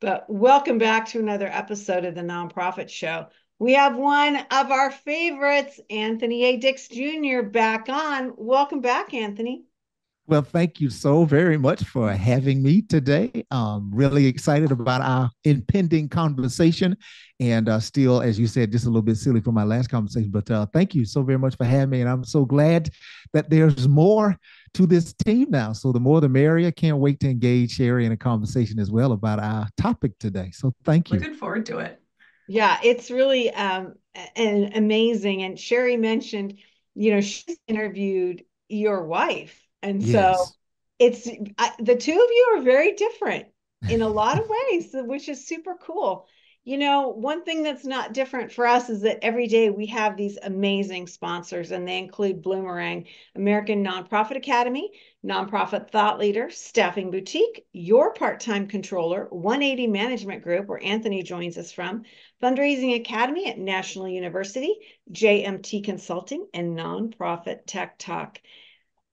but welcome back to another episode of the Nonprofit Show. We have one of our favorites, Anthony A. Dicks Jr., back on. Welcome back, Anthony. Well, thank you so very much for having me today. I'm really excited about our impending conversation. And uh, still, as you said, just a little bit silly for my last conversation, but uh, thank you so very much for having me. And I'm so glad that there's more to this team now. So the more the merrier. Can't wait to engage Sherry in a conversation as well about our topic today. So thank you. Looking forward to it. Yeah, it's really um, an amazing. And Sherry mentioned, you know, she's interviewed your wife and yes. so it's I, the two of you are very different in a lot of ways, which is super cool. You know, one thing that's not different for us is that every day we have these amazing sponsors, and they include Bloomerang, American Nonprofit Academy, Nonprofit Thought Leader, Staffing Boutique, Your Part Time Controller, 180 Management Group, where Anthony joins us from, Fundraising Academy at National University, JMT Consulting, and Nonprofit Tech Talk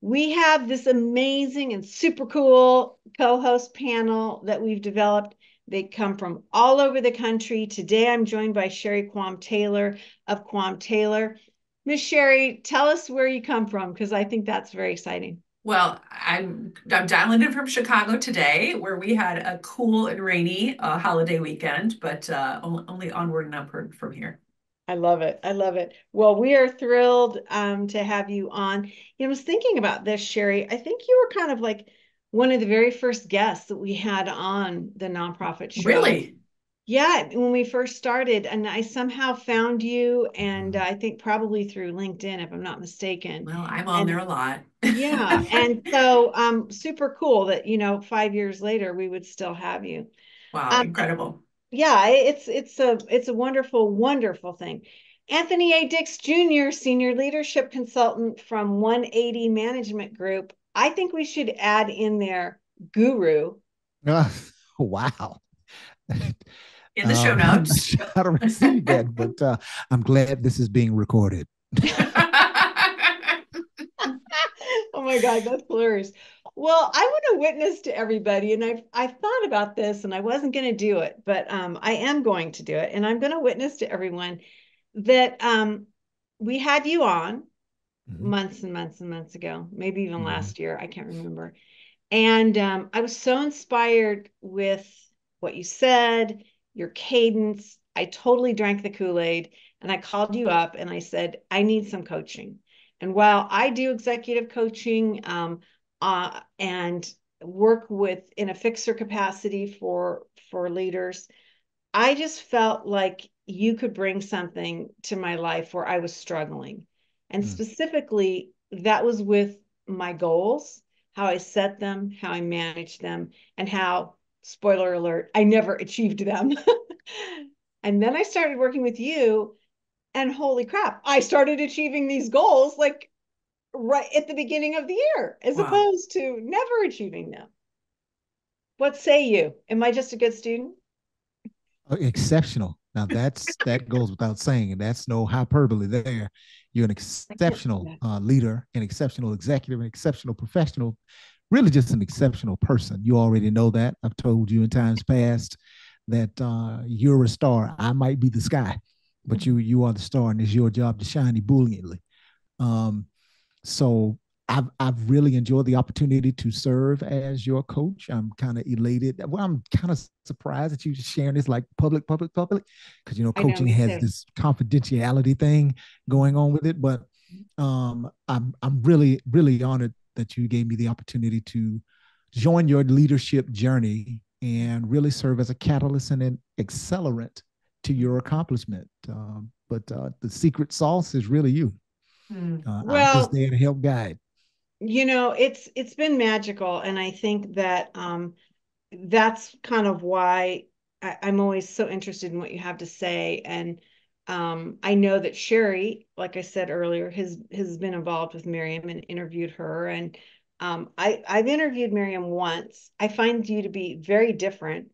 we have this amazing and super cool co-host panel that we've developed. They come from all over the country. Today I'm joined by Sherry Quam Taylor of Quam Taylor. Miss Sherry, tell us where you come from because I think that's very exciting. Well, I'm I'm dialing in from Chicago today, where we had a cool and rainy uh, holiday weekend, but uh, only, onward and upward from here. I love it. I love it. Well, we are thrilled um, to have you on. You know, I was thinking about this, Sherry. I think you were kind of like one of the very first guests that we had on the nonprofit show. Really? Yeah, when we first started, and I somehow found you, and I think probably through LinkedIn, if I'm not mistaken. Well, I'm on and, there a lot. yeah, and so um, super cool that you know five years later we would still have you. Wow, um, incredible yeah, it's it's a it's a wonderful wonderful thing. Anthony A. Dicks Jr., senior leadership consultant from 180 Management Group. I think we should add in there guru. Uh, wow. In the show um, notes. I don't receive that, but uh, I'm glad this is being recorded. oh my God, that's hilarious. Well, I want to witness to everybody, and I've I've thought about this, and I wasn't going to do it, but um, I am going to do it, and I'm going to witness to everyone that um, we had you on mm-hmm. months and months and months ago, maybe even mm-hmm. last year, I can't remember, and um, I was so inspired with what you said, your cadence. I totally drank the Kool Aid, and I called you up, and I said I need some coaching. And while I do executive coaching, um, uh, and work with in a fixer capacity for for leaders i just felt like you could bring something to my life where i was struggling and mm. specifically that was with my goals how i set them how i managed them and how spoiler alert i never achieved them and then i started working with you and holy crap i started achieving these goals like right at the beginning of the year as wow. opposed to never achieving them. What say you? Am I just a good student? Uh, exceptional. Now that's that goes without saying, and that's no hyperbole there. You're an exceptional uh, leader, an exceptional executive, an exceptional professional, really just an exceptional person. You already know that. I've told you in times past that uh, you're a star. I might be the sky, but you you are the star, and it's your job to shine ebulliently. Um, so I've I've really enjoyed the opportunity to serve as your coach. I'm kind of elated. Well, I'm kind of surprised that you're sharing this like public, public, public, because you know coaching know, has too. this confidentiality thing going on with it. But um, I'm I'm really really honored that you gave me the opportunity to join your leadership journey and really serve as a catalyst and an accelerant to your accomplishment. Um, but uh, the secret sauce is really you. Mm. Uh, well, I'm just there to help guide. You know, it's it's been magical, and I think that um, that's kind of why I, am always so interested in what you have to say. And um, I know that Sherry, like I said earlier, has has been involved with Miriam and interviewed her. And um, I I've interviewed Miriam once. I find you to be very different,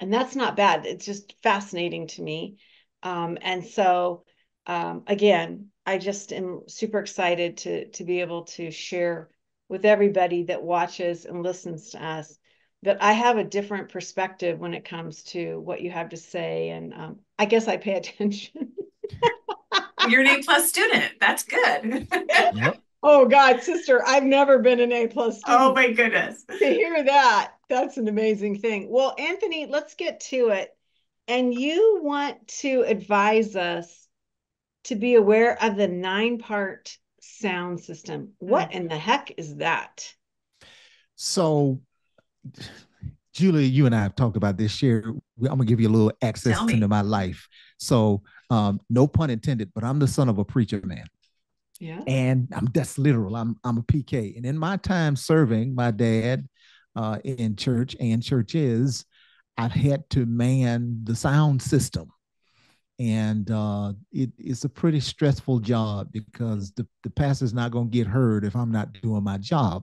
and that's not bad. It's just fascinating to me. Um, and so um, again, I just am super excited to to be able to share with everybody that watches and listens to us that I have a different perspective when it comes to what you have to say. And um, I guess I pay attention. You're an A plus student. That's good. yep. Oh God, sister, I've never been an A plus student. Oh my goodness. To hear that, that's an amazing thing. Well, Anthony, let's get to it. And you want to advise us to be aware of the nine part sound system. What in the heck is that? So, Julie, you and I have talked about this year. I'm gonna give you a little access into my life. So, um, no pun intended, but I'm the son of a preacher man. Yeah. And I'm that's literal. I'm I'm a PK. And in my time serving my dad uh, in church and churches, I've had to man the sound system. And uh, it, it's a pretty stressful job because the, the pastor's not going to get heard if I'm not doing my job.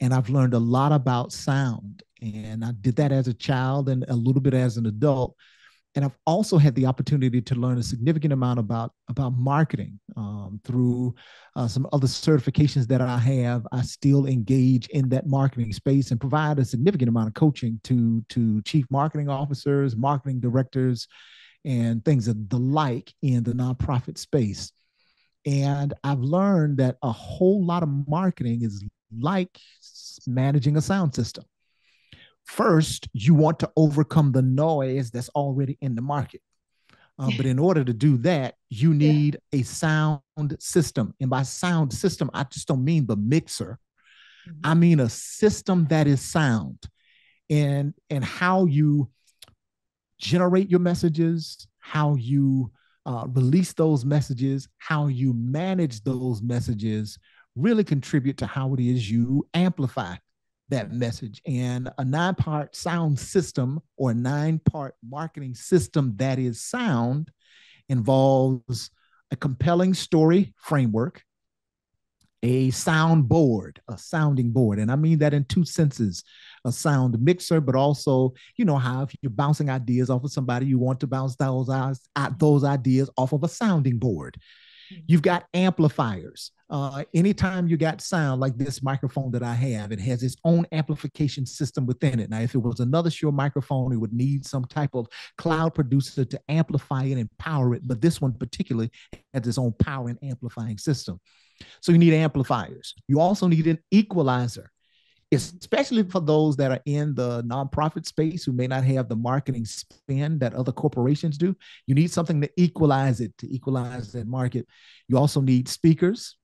And I've learned a lot about sound. And I did that as a child and a little bit as an adult and I've also had the opportunity to learn a significant amount about about marketing um, through uh, some other certifications that I have. I still engage in that marketing space and provide a significant amount of coaching to to chief marketing officers, marketing directors, and things of the like in the nonprofit space. And I've learned that a whole lot of marketing is like managing a sound system First, you want to overcome the noise that's already in the market. Uh, but in order to do that, you need yeah. a sound system. And by sound system, I just don't mean the mixer. Mm-hmm. I mean a system that is sound and and how you generate your messages, how you uh, release those messages, how you manage those messages really contribute to how it is you amplify that message. And a nine part sound system or nine part marketing system that is sound involves a compelling story framework, a sound board, a sounding board. And I mean that in two senses a sound mixer, but also, you know, how if you're bouncing ideas off of somebody, you want to bounce those, those ideas off of a sounding board. Mm-hmm. You've got amplifiers. Uh, anytime you got sound like this microphone that I have, it has its own amplification system within it. Now, if it was another Shure microphone, it would need some type of cloud producer to amplify it and power it. But this one particularly has its own power and amplifying system. So you need amplifiers. You also need an equalizer especially for those that are in the nonprofit space who may not have the marketing spend that other corporations do. You need something to equalize it, to equalize that market. You also need speakers.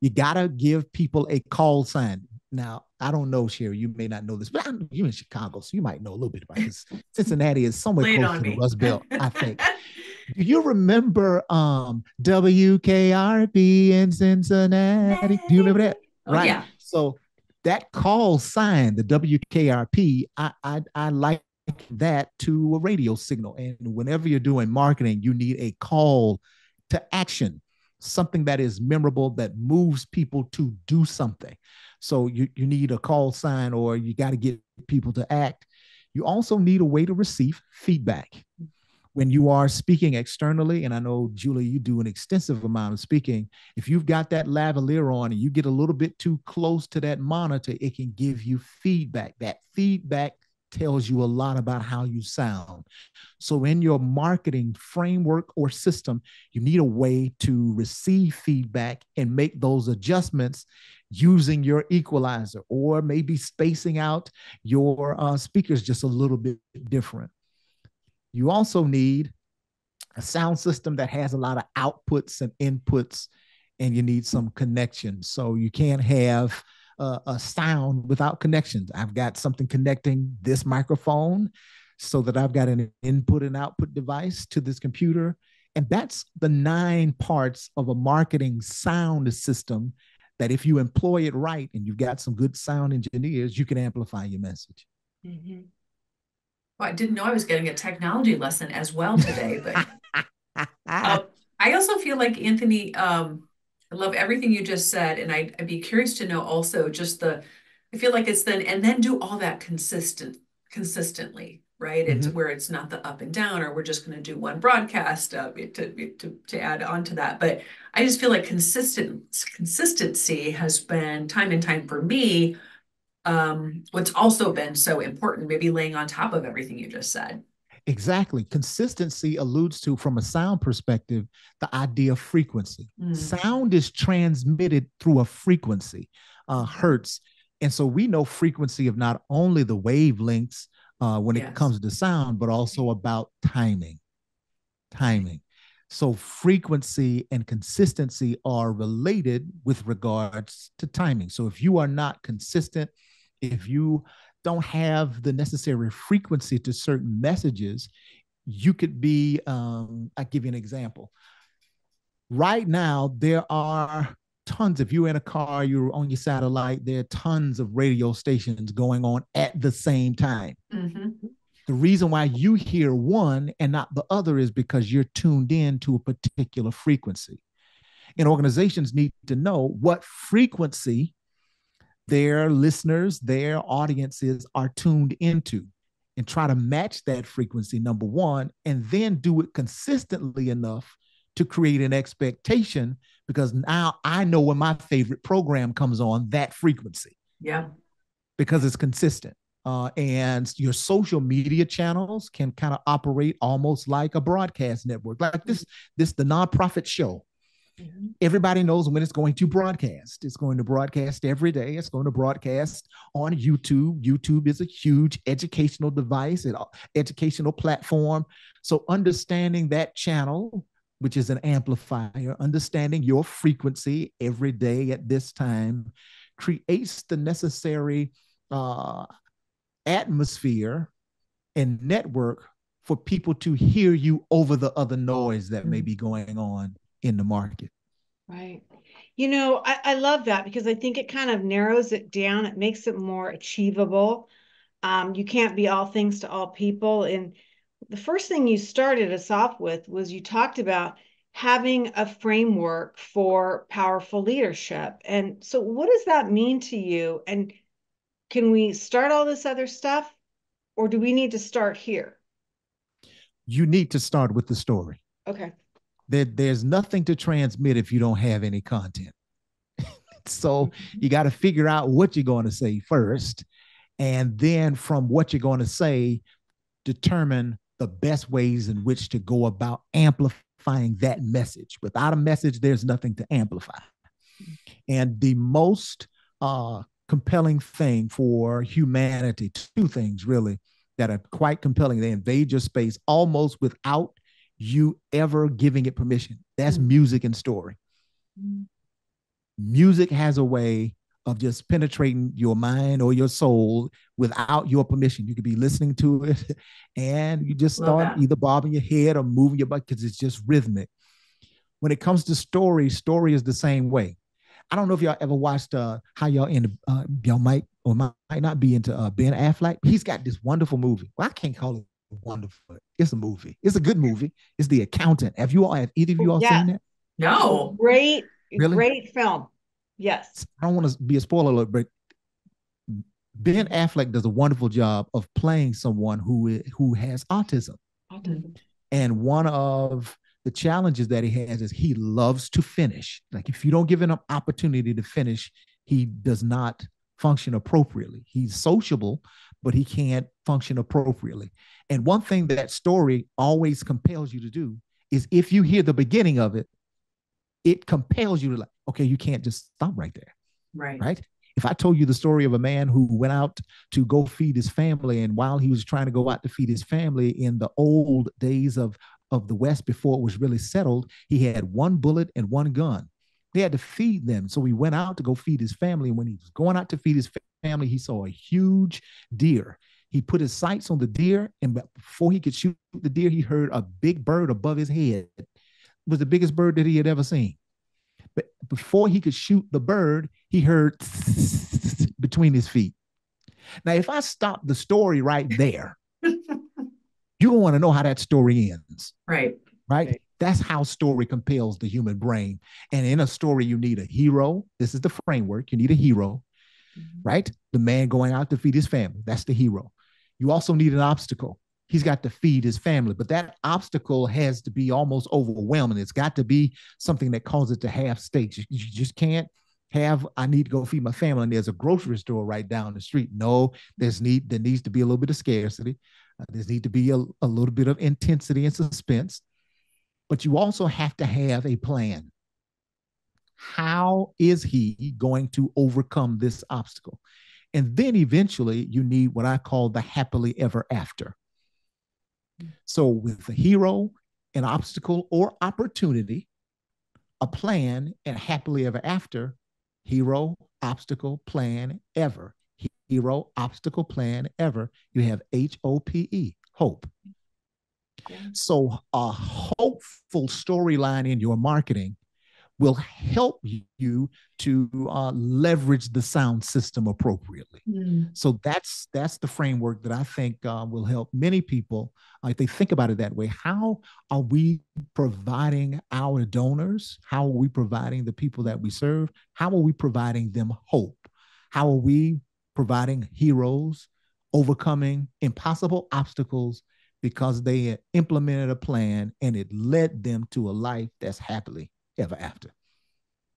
You got to give people a call sign. Now, I don't know, Sherry, you may not know this, but I'm, you're in Chicago, so you might know a little bit about this. Cincinnati is somewhere close to me. the Rust Belt, I think. Do you remember um, WKRP in Cincinnati? Do you remember that? Oh, right. Yeah. So that call sign, the WKRP, I, I, I like that to a radio signal. And whenever you're doing marketing, you need a call to action, something that is memorable that moves people to do something. So you, you need a call sign or you got to get people to act. You also need a way to receive feedback when you are speaking externally, and I know Julie, you do an extensive amount of speaking. If you've got that lavalier on and you get a little bit too close to that monitor, it can give you feedback. That feedback tells you a lot about how you sound. So, in your marketing framework or system, you need a way to receive feedback and make those adjustments using your equalizer or maybe spacing out your uh, speakers just a little bit different. You also need a sound system that has a lot of outputs and inputs, and you need some connections. So you can't have uh, a sound without connections. I've got something connecting this microphone so that I've got an input and output device to this computer. And that's the nine parts of a marketing sound system that if you employ it right and you've got some good sound engineers, you can amplify your message. Mm-hmm. Well, I didn't know I was getting a technology lesson as well today, but uh, I also feel like Anthony, um, I love everything you just said, and I'd, I'd be curious to know also just the. I feel like it's then and then do all that consistent consistently, right? It's mm-hmm. where it's not the up and down, or we're just going to do one broadcast uh, to, to to add on to that. But I just feel like consistent consistency has been time and time for me um, what's also been so important, maybe laying on top of everything you just said. Exactly. Consistency alludes to, from a sound perspective, the idea of frequency. Mm. Sound is transmitted through a frequency, uh, hertz. And so we know frequency of not only the wavelengths uh, when yes. it comes to sound, but also about timing. Timing. So frequency and consistency are related with regards to timing. So if you are not consistent, if you don't have the necessary frequency to certain messages, you could be, um, I'll give you an example. Right now, there are tons, if you're in a car, you're on your satellite, there are tons of radio stations going on at the same time. Mm-hmm. The reason why you hear one and not the other is because you're tuned in to a particular frequency. And organizations need to know what frequency their listeners, their audiences are tuned into and try to match that frequency, number one, and then do it consistently enough to create an expectation because now I know when my favorite program comes on that frequency. Yeah. Because it's consistent. Uh, and your social media channels can kind of operate almost like a broadcast network, like this, this the nonprofit show. Mm-hmm. Everybody knows when it's going to broadcast. It's going to broadcast every day. It's going to broadcast on YouTube. YouTube is a huge educational device, an educational platform. So understanding that channel, which is an amplifier, understanding your frequency every day at this time creates the necessary uh, atmosphere and network for people to hear you over the other noise that may mm. be going on in the market. Right. You know, I, I love that because I think it kind of narrows it down. It makes it more achievable. Um, you can't be all things to all people. And the first thing you started us off with was you talked about having a framework for powerful leadership. And so, what does that mean to you? And can we start all this other stuff or do we need to start here? You need to start with the story. Okay. There, there's nothing to transmit if you don't have any content. so mm-hmm. you got to figure out what you're going to say first. And then from what you're going to say, determine the best ways in which to go about amplifying that message. Without a message, there's nothing to amplify. And the most uh, compelling thing for humanity, two things really that are quite compelling. They invade your space almost without you ever giving it permission. That's mm-hmm. music and story. Mm-hmm. Music has a way of just penetrating your mind or your soul without your permission. You could be listening to it and you just start either bobbing your head or moving your butt because it's just rhythmic. When it comes to story, story is the same way. I don't know if y'all ever watched uh how y'all into uh, y'all might or might not be into uh, Ben Affleck. He's got this wonderful movie. Well, I can't call it wonderful. It's a movie. It's a good movie. It's The Accountant. Have you all have either of you all yeah. seen that? No. Great, really? great film. Yes. I don't want to be a spoiler alert, but Ben Affleck does a wonderful job of playing someone who who has autism. Autism. And one of the challenges that he has is he loves to finish. Like if you don't give him an opportunity to finish, he does not function appropriately. He's sociable, but he can't function appropriately. And one thing that story always compels you to do is if you hear the beginning of it, it compels you to like, okay, you can't just stop right there. Right. Right. If I told you the story of a man who went out to go feed his family, and while he was trying to go out to feed his family in the old days of of the West before it was really settled, he had one bullet and one gun. He had to feed them. So he went out to go feed his family. And when he was going out to feed his family, he saw a huge deer. He put his sights on the deer, and before he could shoot the deer, he heard a big bird above his head. It was the biggest bird that he had ever seen. But before he could shoot the bird, he heard between his feet. Now, if I stop the story right there, you're going to want to know how that story ends. Right. Right. right. That's how story compels the human brain. And in a story, you need a hero. This is the framework. You need a hero, mm-hmm. right? The man going out to feed his family. That's the hero. You also need an obstacle. He's got to feed his family, but that obstacle has to be almost overwhelming. It's got to be something that causes it to have stakes. You, you just can't have I need to go feed my family and there's a grocery store right down the street. No, there's need there needs to be a little bit of scarcity. Uh, there need to be a, a little bit of intensity and suspense. But you also have to have a plan. How is he going to overcome this obstacle? And then eventually you need what I call the happily ever after. So with a hero, an obstacle or opportunity, a plan, and happily ever after, hero, obstacle, plan, ever. Hero, obstacle, plan, ever. You have H O P E, hope. Yeah. So a hopeful storyline in your marketing will help you to uh, leverage the sound system appropriately. Mm. So that's that's the framework that I think uh, will help many people uh, if they think about it that way. How are we providing our donors? How are we providing the people that we serve? How are we providing them hope? How are we providing heroes, overcoming impossible obstacles because they implemented a plan and it led them to a life that's happily ever after.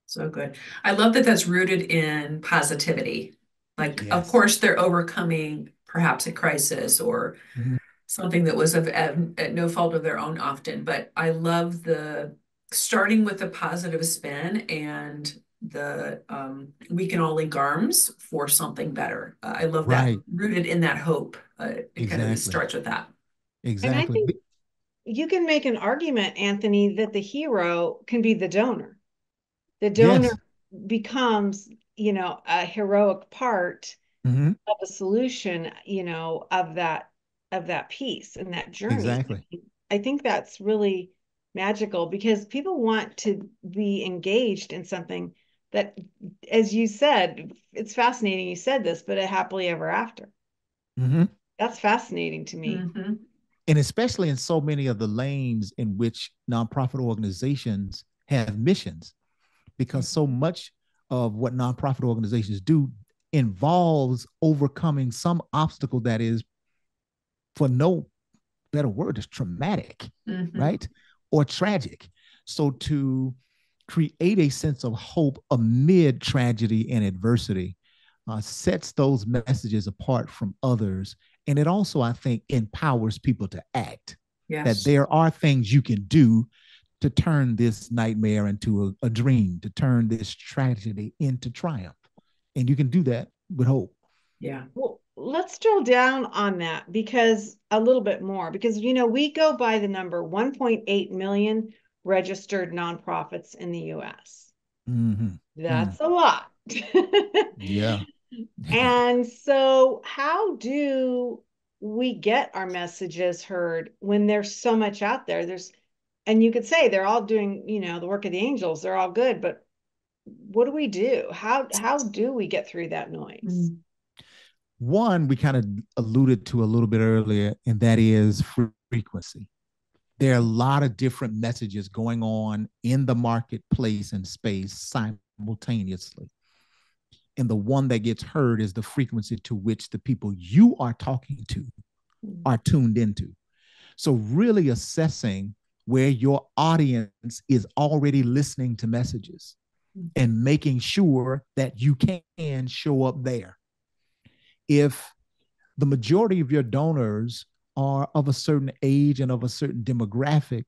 So good. I love that that's rooted in positivity. Like, yes. of course, they're overcoming perhaps a crisis or mm-hmm. something that was of at no fault of their own often. But I love the starting with the positive spin and the um, we can all link arms for something better. Uh, I love right. that rooted in that hope. Uh, it exactly. kind of starts with that. Exactly. And I think you can make an argument, Anthony, that the hero can be the donor. The donor yes. becomes, you know, a heroic part mm-hmm. of a solution, you know, of that of that piece and that journey. Exactly. I think that's really magical because people want to be engaged in something that, as you said, it's fascinating you said this, but a happily ever after. Mm-hmm. That's fascinating to me. Mm-hmm and especially in so many of the lanes in which nonprofit organizations have missions, because so much of what nonprofit organizations do involves overcoming some obstacle that is, for no better word, is traumatic, mm-hmm. right? Or tragic. So to create a sense of hope amid tragedy and adversity uh, sets those messages apart from others and it also, I think, empowers people to act. Yes. That there are things you can do to turn this nightmare into a, a dream, to turn this tragedy into triumph. And you can do that with hope. Yeah. Well, let's drill down on that because a little bit more, because, you know, we go by the number 1.8 million registered nonprofits in the US. Mm-hmm. That's mm. a lot. yeah. And so, how do we get our messages heard when there's so much out there? There's, and you could say they're all doing, you know, the work of the angels. They're all good, but what do we do? How how do we get through that noise? Mm. One we kind of alluded to a little bit earlier, and that is frequency. There are a lot of different messages going on in the marketplace and space simultaneously and the one that gets heard is the frequency to which the people you are talking to mm. are tuned into. So, really assessing where your audience is already listening to messages mm. and making sure that you can show up there. If the majority of your donors are of a certain age and of a certain demographic,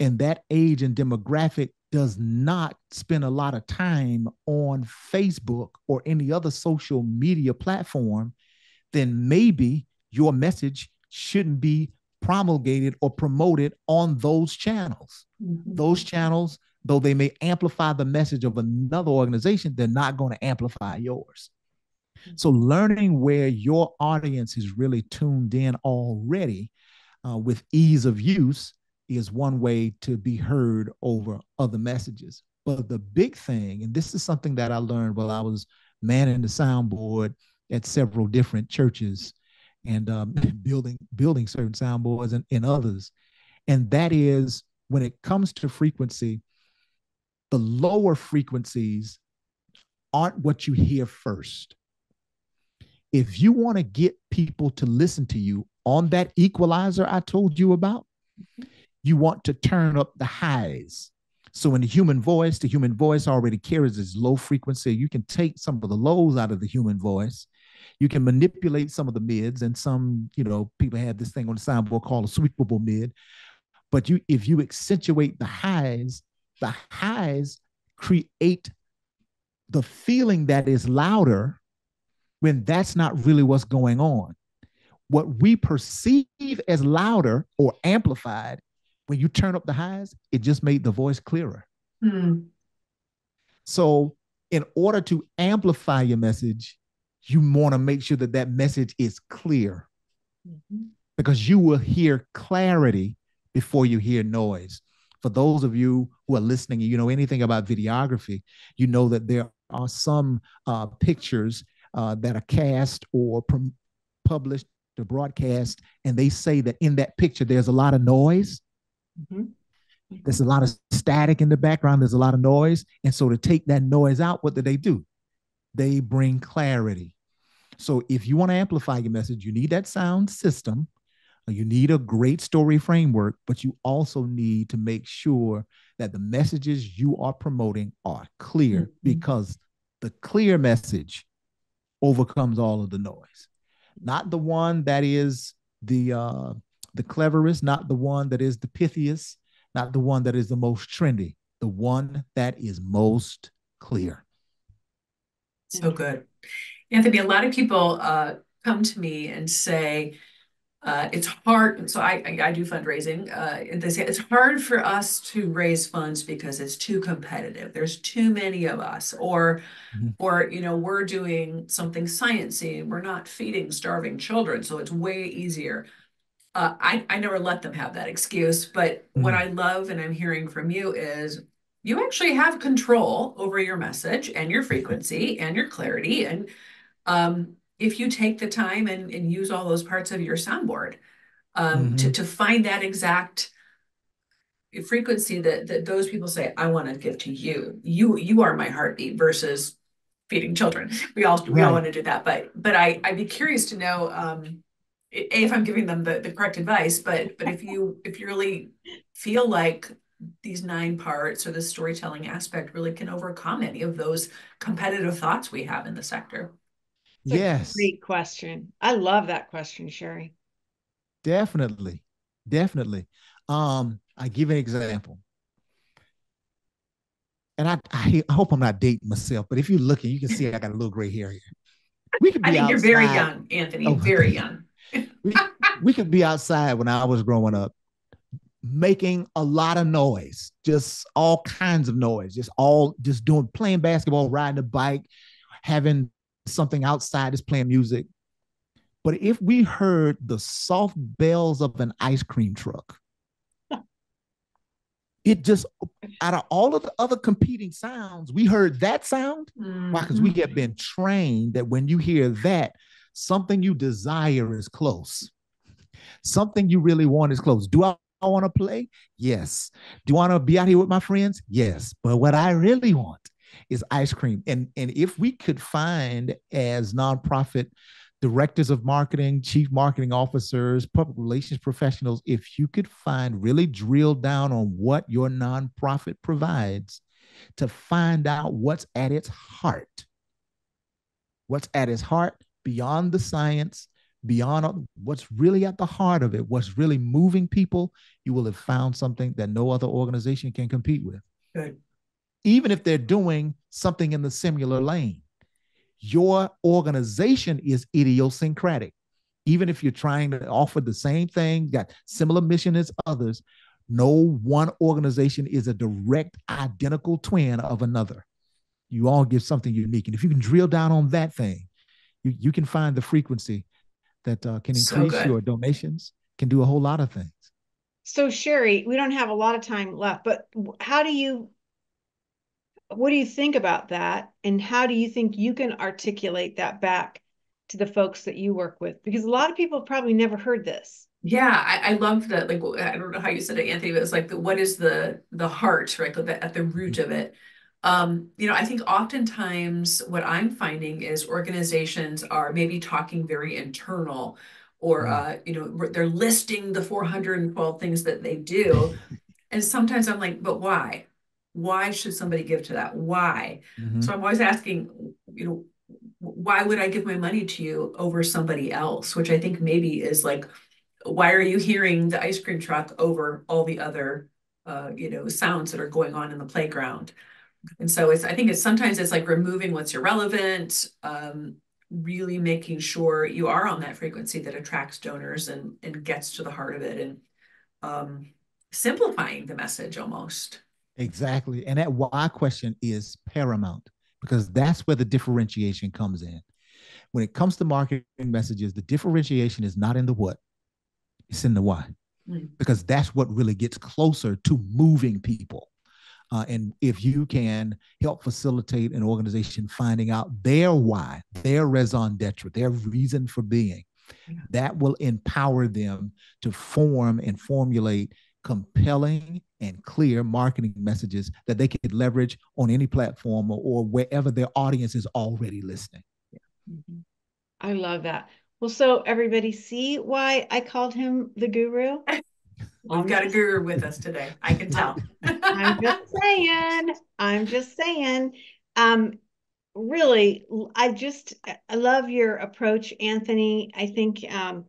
and that age and demographic does not spend a lot of time on Facebook or any other social media platform, then maybe your message shouldn't be promulgated or promoted on those channels. Mm-hmm. Those channels, though they may amplify the message of another organization, they're not going to amplify yours. So, learning where your audience is really tuned in already uh, with ease of use is one way to be heard over other messages. But the big thing, and this is something that I learned while I was manning the soundboard at several different churches and um, building building certain soundboards and, and others, and that is when it comes to frequency, the lower frequencies aren't what you hear first. If you want to get people to listen to you on that equalizer I told you about, mm-hmm you want to turn up the highs. So in the human voice, the human voice already carries this low frequency. You can take some of the lows out of the human voice. You can manipulate some of the mids, and some, you know, people have this thing on the soundboard called a sweepable mid. But you, if you accentuate the highs, the highs create the feeling that is louder when that's not really what's going on. What we perceive as louder or amplified, when you turn up the highs, it just made the voice clearer. Mm. So, in order to amplify your message, you want to make sure that that message is clear mm-hmm. because you will hear clarity before you hear noise. For those of you who are listening and you know anything about videography, you know that there are some uh, pictures uh, that are cast or pr- published to broadcast, and they say that in that picture there's a lot of noise. Mm-hmm. There's a lot of static in the background. There's a lot of noise, and so to take that noise out, what do they do? They bring clarity. So if you want to amplify your message, you need that sound system. You need a great story framework, but you also need to make sure that the messages you are promoting are clear mm-hmm. because the clear message overcomes all of the noise. Not the one that is the uh, the cleverest, not the one that is the pithiest, not the one that is the most trendy, the one that is most clear. So good. Anthony, a lot of people uh, come to me and say, uh, it's hard. So I, I, I do fundraising. Uh, and they say it's hard for us to raise funds because it's too competitive. There's too many of us, or, mm-hmm. or you know, we're doing something sciencey. We're not feeding starving children, so it's way easier. Uh, I I never let them have that excuse. But mm-hmm. what I love and I'm hearing from you is you actually have control over your message and your frequency and your clarity and um, if you take the time and, and use all those parts of your soundboard um, mm-hmm. to, to find that exact frequency that, that those people say, I want to give to you. You you are my heartbeat versus feeding children. We all we all want to do that. But but I I'd be curious to know um, if I'm giving them the, the correct advice, but but if you if you really feel like these nine parts or the storytelling aspect really can overcome any of those competitive thoughts we have in the sector yes. great question. I love that question, Sherry. Definitely. Definitely. Um, I give an example. And I, I, I hope I'm not dating myself, but if you're looking, you can see I got a little gray hair here. We could be I think outside. you're very young, Anthony. Oh, very young. We, we could be outside when I was growing up, making a lot of noise, just all kinds of noise, just all just doing playing basketball, riding a bike, having something outside is playing music. But if we heard the soft bells of an ice cream truck, it just out of all of the other competing sounds, we heard that sound. Mm-hmm. Why? Because we have been trained that when you hear that, something you desire is close. Something you really want is close. Do I, want to play? Yes. Do I want to be out here with my friends? Yes. But what I really want is ice cream. And, and if we could find as nonprofit directors of marketing, chief marketing officers, public relations professionals, if you could find really drill down on what your nonprofit provides to find out what's at its heart, what's at its heart beyond the science, beyond what's really at the heart of it, what's really moving people, you will have found something that no other organization can compete with. Even if they're doing something in the similar lane. Your organization is idiosyncratic. Even if you're trying to offer the same thing, got similar mission as others, no one organization is a direct identical twin of another. You all give something unique. And if you can drill down on that thing, you, you can find the frequency that uh, can increase so your donations, can do a whole lot of things. So, Sherry, we don't have a lot of time left, but how do you what do you think about that? And how do you think you can articulate that back to the folks that you work with? Because a lot of people probably never heard this. Yeah, I, I love that. Like, I don't know how you said it, Anthony, but it's like, the, what is the the heart, right? At the root of it. Um, you know, I think oftentimes what I'm finding is organizations are maybe talking very internal, or mm. uh, you know, they're listing the 412 things that they do, and sometimes I'm like, but why? why should somebody give to that? Why? Mm-hmm. So I'm always asking, you know, why would I give my money to you over somebody else? Which I think maybe is like, why are you hearing the ice cream truck over all the other, uh, you know, sounds that are going on in the playground? And so it's, I think it's sometimes it's like removing what's irrelevant, um, really making sure you are on that frequency that attracts donors and and gets to the heart of it and um, simplifying the message almost. Exactly. And that why question is paramount because that's where the differentiation comes in. When it comes to marketing messages, the differentiation is not in the what, it's in the why, mm. because that's what really gets closer to moving people. Uh, and if you can help facilitate an organization finding out their why, their raison d'etre, their reason for being, yeah. that will empower them to form and formulate compelling and clear marketing messages that they can leverage on any platform or, or wherever their audience is already listening. Yeah. Mm-hmm. I love that. Well, so everybody see why I called him the guru? We've got a guru with us today. I can tell. I'm just saying. I'm just saying. Um, really, I just I love your approach, Anthony. I think um,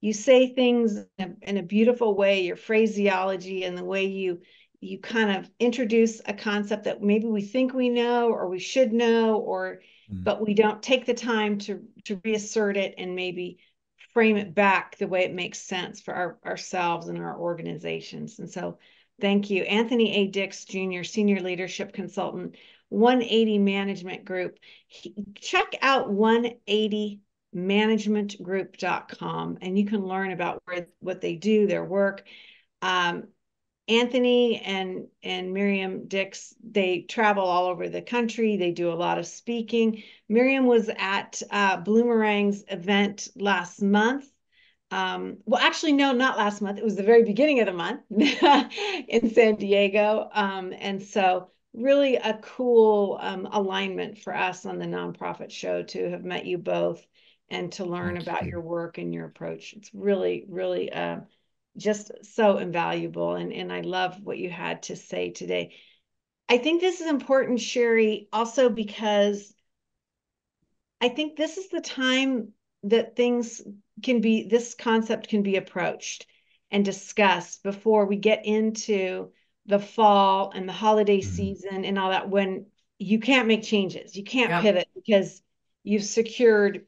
you say things in a, in a beautiful way. Your phraseology and the way you you kind of introduce a concept that maybe we think we know or we should know, or mm. but we don't take the time to to reassert it and maybe frame it back the way it makes sense for our, ourselves and our organizations. And so thank you. Anthony A. Dicks Jr., Senior Leadership Consultant, 180 Management Group. He, check out 180managementgroup.com and you can learn about where, what they do, their work. Um, Anthony and and Miriam Dicks, they travel all over the country. They do a lot of speaking. Miriam was at uh, Bloomerang's event last month. Um, well, actually, no, not last month. It was the very beginning of the month in San Diego. Um, and so, really a cool um, alignment for us on the nonprofit show to have met you both and to learn about your work and your approach. It's really, really. Uh, just so invaluable. And, and I love what you had to say today. I think this is important, Sherry, also because I think this is the time that things can be, this concept can be approached and discussed before we get into the fall and the holiday mm-hmm. season and all that when you can't make changes. You can't yep. pivot because you've secured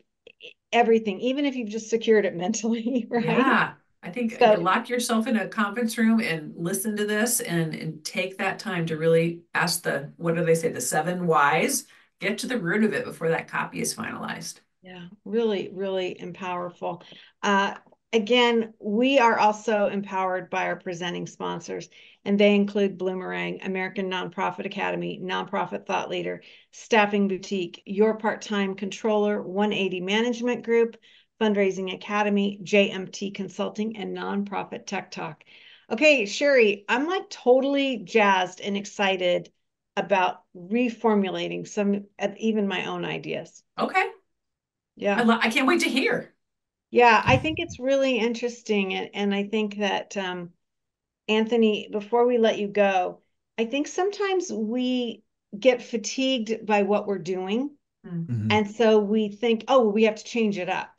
everything, even if you've just secured it mentally, right? Yeah. I think so, lock yourself in a conference room and listen to this and, and take that time to really ask the, what do they say, the seven whys, get to the root of it before that copy is finalized. Yeah, really, really powerful. Uh, again, we are also empowered by our presenting sponsors, and they include Bloomerang, American Nonprofit Academy, Nonprofit Thought Leader, Staffing Boutique, Your Part-Time Controller, 180 Management Group, Fundraising Academy, JMT Consulting, and Nonprofit Tech Talk. Okay, Sherry, I'm like totally jazzed and excited about reformulating some of even my own ideas. Okay. Yeah. I, I can't wait to hear. Yeah, I think it's really interesting. And, and I think that, um, Anthony, before we let you go, I think sometimes we get fatigued by what we're doing. Mm-hmm. And so we think, oh, we have to change it up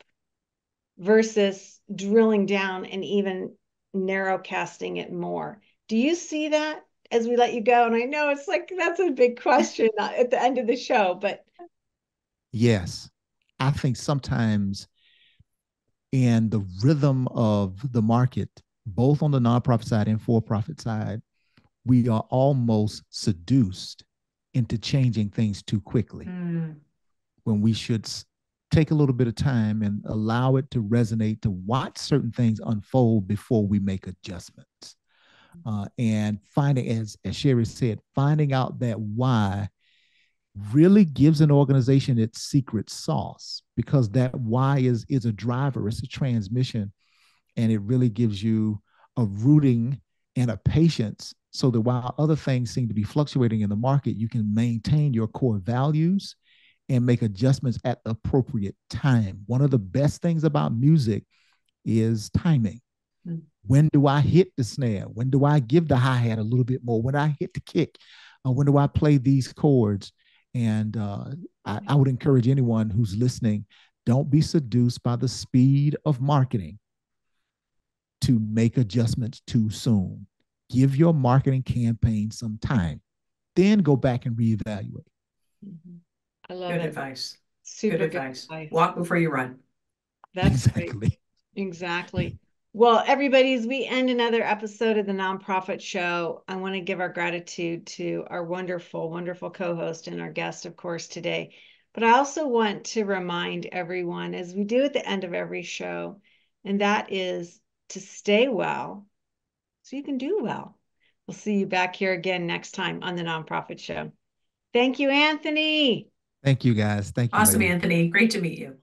versus drilling down and even narrow casting it more. Do you see that as we let you go? And I know it's like that's a big question at the end of the show, but yes, I think sometimes in the rhythm of the market, both on the nonprofit side and for profit side, we are almost seduced into changing things too quickly mm. when we should take a little bit of time and allow it to resonate to watch certain things unfold before we make adjustments. Uh, and finding as, as sherry said finding out that why really gives an organization its secret sauce because that why is is a driver it's a transmission and it really gives you a rooting and a patience so that while other things seem to be fluctuating in the market you can maintain your core values and make adjustments at the appropriate time. One of the best things about music is timing. Mm. When do I hit the snare? When do I give the hi hat a little bit more? When I hit the kick? Uh, when do I play these chords? And uh, I, I would encourage anyone who's listening don't be seduced by the speed of marketing to make adjustments too soon. Give your marketing campaign some time, then go back and reevaluate. Mhm. I love Good it. advice. Super Good good advice. advice. Walk before you run. That's great. exactly. Exactly. Well, everybody, as we end another episode of the Nonprofit Show, I want to give our gratitude to our wonderful, wonderful co-host and our guest, of course, today. But I also want to remind everyone, as we do at the end of every show, and that is to stay well so you can do well. We'll see you back here again next time on the Nonprofit Show. Thank you, Anthony. Thank you guys. Thank you. Awesome, ladies. Anthony. Great to meet you.